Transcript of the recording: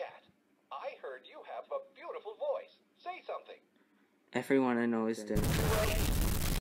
chat. I heard you have a beautiful voice. Say something. Everyone I know is dead.